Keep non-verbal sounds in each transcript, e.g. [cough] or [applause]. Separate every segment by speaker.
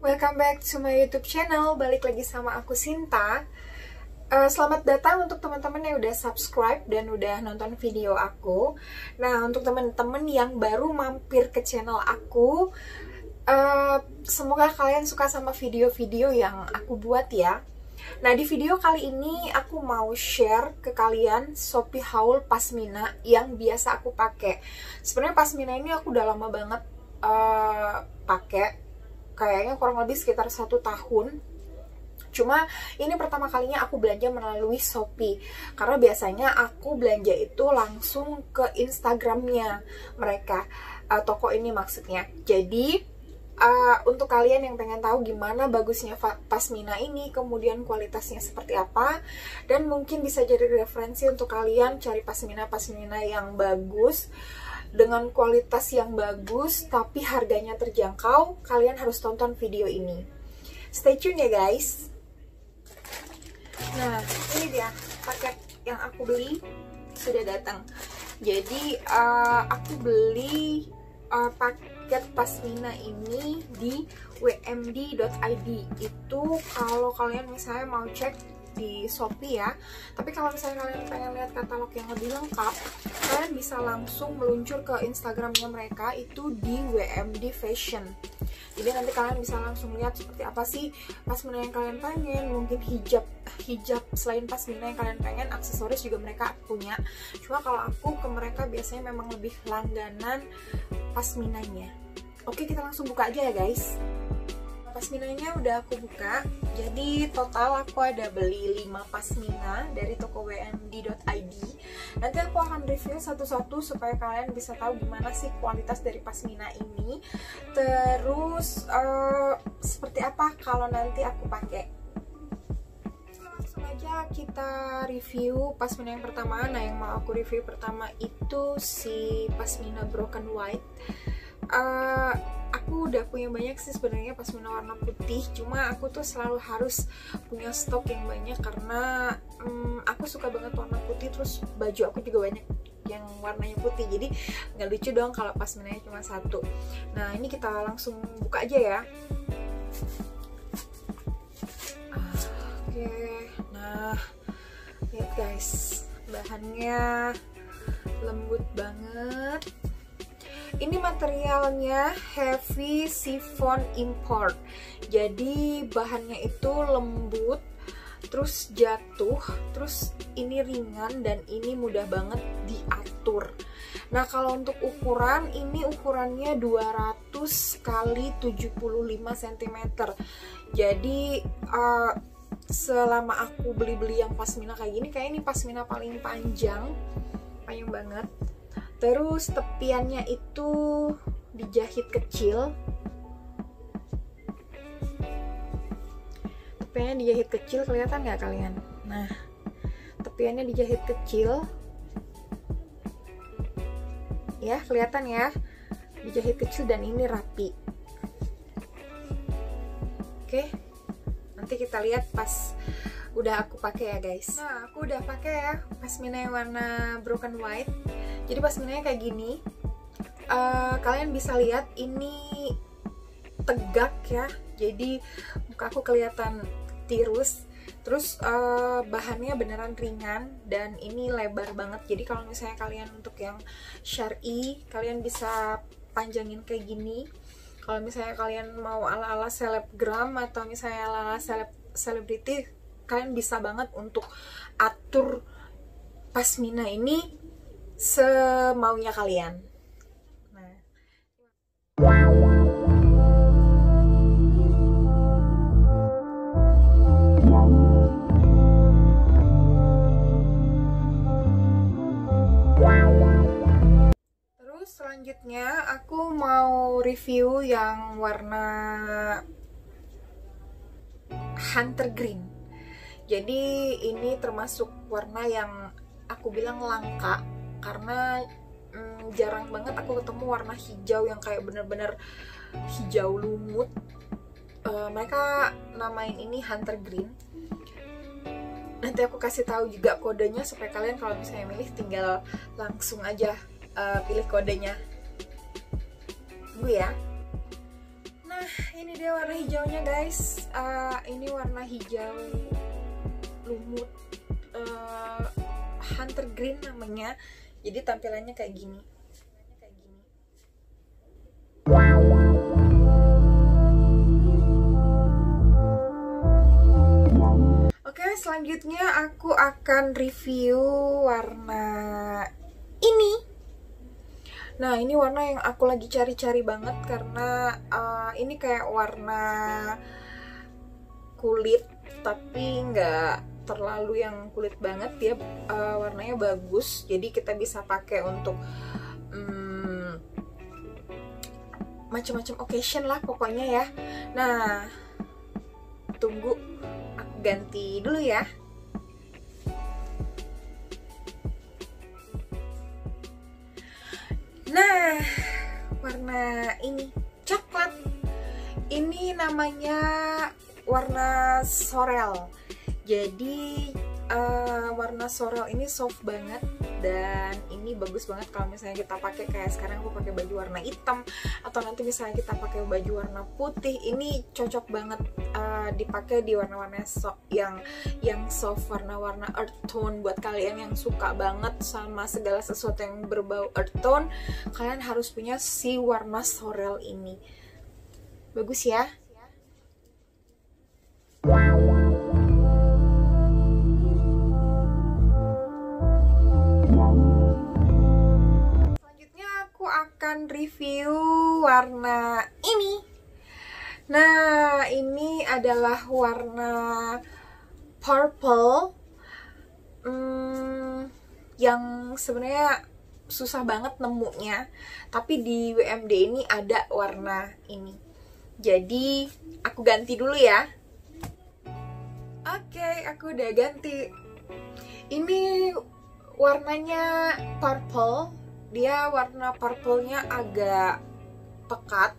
Speaker 1: welcome back to my YouTube channel. Balik lagi sama aku Sinta. Uh, selamat datang untuk teman-teman yang udah subscribe dan udah nonton video aku. Nah, untuk teman-teman yang baru mampir ke channel aku, uh, semoga kalian suka sama video-video yang aku buat ya. Nah, di video kali ini aku mau share ke kalian Shopee haul pasmina yang biasa aku pakai. Sebenarnya pasmina ini aku udah lama banget uh, pakai kayaknya kurang lebih sekitar satu tahun. Cuma ini pertama kalinya aku belanja melalui Shopee. Karena biasanya aku belanja itu langsung ke Instagramnya mereka. Uh, Toko ini maksudnya. Jadi uh, untuk kalian yang pengen tahu gimana bagusnya pasmina ini Kemudian kualitasnya seperti apa Dan mungkin bisa jadi referensi untuk kalian cari pasmina-pasmina yang bagus dengan kualitas yang bagus tapi harganya terjangkau, kalian harus tonton video ini. Stay tune ya guys. Nah, ini dia paket yang aku beli sudah datang. Jadi uh, aku beli uh, paket pasmina ini di wmd.id. Itu kalau kalian misalnya mau cek di Shopee ya. Tapi kalau misalnya kalian pengen lihat katalog yang lebih lengkap kalian bisa langsung meluncur ke Instagramnya mereka itu di WMD Fashion. Jadi nanti kalian bisa langsung lihat seperti apa sih pasmina yang kalian pengen mungkin hijab hijab selain pasmina yang kalian pengen aksesoris juga mereka punya. Cuma kalau aku ke mereka biasanya memang lebih langganan pasminanya oke kita langsung buka aja ya guys pasminanya udah aku buka. Jadi total aku ada beli 5 pasmina dari toko wmd.id nanti aku akan review satu-satu supaya kalian bisa tahu gimana sih kualitas dari pasmina ini. Terus uh, seperti apa kalau nanti aku pakai? Langsung aja kita review pasmina yang pertama. Nah yang mau aku review pertama itu si pasmina broken white uh, aku udah punya banyak sih sebenarnya pasmina warna putih cuma aku tuh selalu harus punya stok yang banyak karena um, aku suka banget warna putih terus baju aku juga banyak yang warnanya putih. Jadi nggak lucu dong kalau pasminanya cuma satu. Nah ini kita langsung buka aja ya. Oke nah lihat guys bahannya lembut banget ini materialnya heavy chiffon import. Jadi bahannya itu lembut terus jatuh terus ini ringan dan ini mudah banget diatur. Nah kalau untuk ukuran ini ukurannya 200 kali 75 cm jadi uh, selama aku beli-beli yang pasmina kayak gini kayak ini pasmina paling panjang panjang banget terus tepiannya itu dijahit kecil. Tepiannya dijahit kecil kelihatan nggak kalian? Nah tepiannya dijahit kecil. Ya kelihatan ya. Dijahit kecil dan ini rapi. Oke nanti kita lihat pas udah aku pakai ya guys. Nah aku udah pakai ya pasmina warna broken white jadi pasminanya kayak gini uh, kalian bisa lihat ini tegak ya. Jadi muka aku kelihatan tirus. Terus uh, bahannya beneran ringan dan ini lebar banget. Jadi kalau misalnya kalian untuk yang syari kalian bisa panjangin kayak gini. Kalau misalnya kalian mau ala-ala selebgram atau misalnya ala-ala seleb selebriti kalian bisa banget untuk atur pasmina ini semaunya kalian. Terus selanjutnya aku mau review yang warna hunter green. Jadi ini termasuk warna yang aku bilang langka karena mm, jarang banget aku ketemu warna hijau yang kayak bener-bener hijau lumut. Uh, mereka namain ini hunter green. Nanti aku kasih tahu juga kodenya supaya kalian kalau misalnya milih tinggal langsung aja uh, pilih kodenya. Tunggu ya. Nah, ini dia warna hijaunya guys. Uh, ini warna hijau lumut. Uh, hunter green namanya. Jadi tampilannya kayak gini. Oke, selanjutnya aku akan review warna ini. Nah, ini warna yang aku lagi cari-cari banget karena uh, ini kayak warna kulit tapi nggak terlalu yang kulit banget dia uh, warnanya bagus. Jadi kita bisa pakai untuk um, macam-macam occasion lah pokoknya ya. Nah tunggu ganti dulu ya. Nah warna ini coklat. Ini namanya warna sorel jadi uh, warna sorel ini soft banget dan ini bagus banget kalau misalnya kita pakai kayak sekarang aku pakai baju warna hitam atau nanti misalnya kita pakai baju warna putih ini cocok banget uh, dipakai di warna-warna so yang yang soft warna-warna earth tone. Buat kalian yang suka banget sama segala sesuatu yang berbau earth tone kalian harus punya si warna sorel ini. Bagus ya akan review warna ini. Nah, ini adalah warna purple hmm, yang sebenarnya susah banget nemunya. Tapi di WMD ini ada warna ini. Jadi, aku ganti dulu ya. Oke, okay, aku udah ganti. Ini warnanya purple dia warna purple-nya agak pekat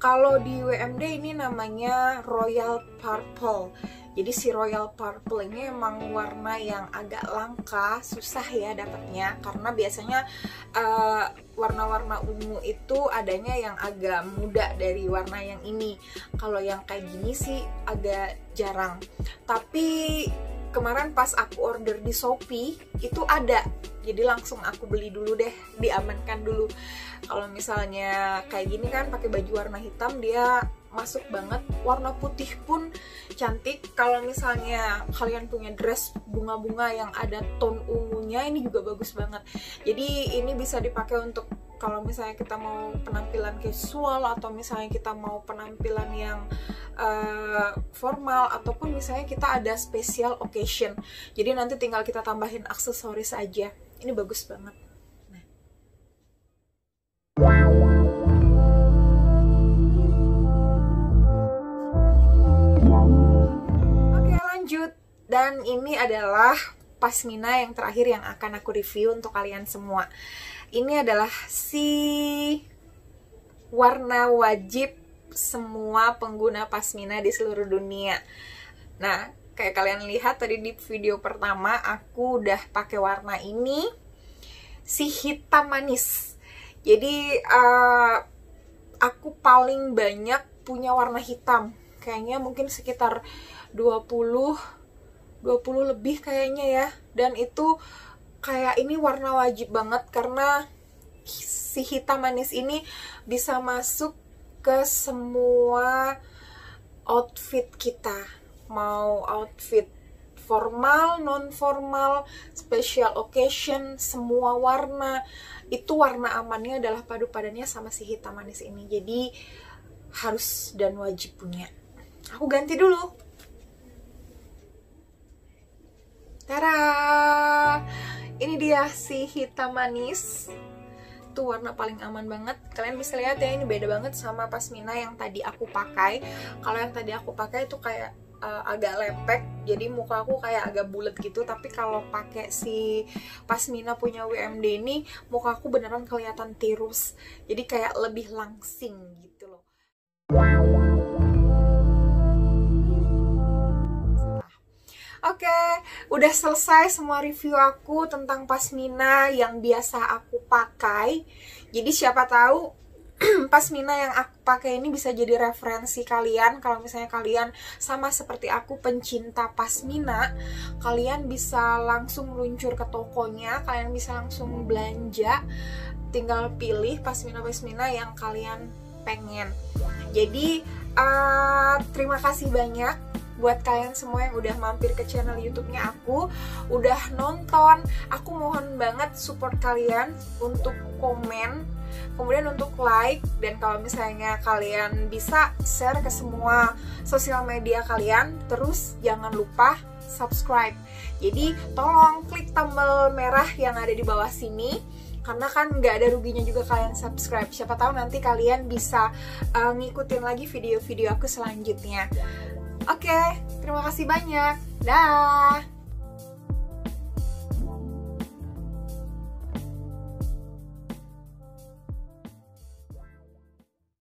Speaker 1: kalau di WMD ini namanya Royal Purple jadi si Royal Purple ini emang warna yang agak langka, susah ya dapatnya karena biasanya eh, warna-warna ungu itu adanya yang agak muda dari warna yang ini. Kalau yang kayak gini sih agak jarang. Tapi kemarin pas aku order di Shopee itu ada. Jadi langsung aku beli dulu deh diamankan dulu. Kalau misalnya kayak gini kan pakai baju warna hitam dia masuk banget. Warna putih pun cantik. Kalau misalnya kalian punya dress bunga-bunga yang ada tone ungunya ini juga bagus banget. Jadi ini bisa dipakai untuk kalau misalnya kita mau penampilan casual atau misalnya kita mau penampilan yang uh, formal ataupun misalnya kita ada special occasion. Jadi nanti tinggal kita tambahin aksesoris aja. Ini bagus banget. Nah. Oke lanjut. Dan ini adalah pasmina yang terakhir yang akan aku review untuk kalian semua ini adalah si warna wajib semua pengguna pasmina di seluruh dunia. Nah, kayak kalian lihat tadi di video pertama aku udah pakai warna ini si hitam manis. Jadi uh, aku paling banyak punya warna hitam. Kayaknya mungkin sekitar 20 20 lebih kayaknya ya. Dan itu kayak ini warna wajib banget karena si hitam manis ini bisa masuk ke semua outfit kita mau outfit formal, non formal, special occasion, semua warna itu warna amannya adalah padu padannya sama si hitam manis ini. Jadi harus dan wajib punya. Aku ganti dulu. Tara ini dia si hitam manis. Tuh warna paling aman banget. Kalian bisa lihat ya ini beda banget sama pasmina yang tadi aku pakai. Kalau yang tadi aku pakai itu kayak uh, agak lepek jadi muka aku kayak agak bulat gitu. Tapi kalau pakai si pasmina punya WMD ini muka aku beneran kelihatan tirus. Jadi kayak lebih langsing gitu Oke, okay, udah selesai semua review aku tentang pasmina yang biasa aku pakai. Jadi siapa tahu [clears throat] pasmina yang aku pakai ini bisa jadi referensi kalian. Kalau misalnya kalian sama seperti aku pencinta pasmina kalian bisa langsung meluncur ke tokonya kalian bisa langsung belanja. Tinggal pilih pasmina pasmina yang kalian pengen. Jadi uh, terima kasih banyak buat kalian semua yang udah mampir ke channel YouTube-nya aku, udah nonton. Aku mohon banget support kalian untuk komen kemudian untuk like dan kalau misalnya kalian bisa share ke semua sosial media kalian terus jangan lupa subscribe jadi tolong klik tombol merah yang ada di bawah sini karena kan nggak ada ruginya juga kalian subscribe siapa tahu nanti kalian bisa uh, ngikutin lagi video-video aku selanjutnya oke terima kasih banyak. Dah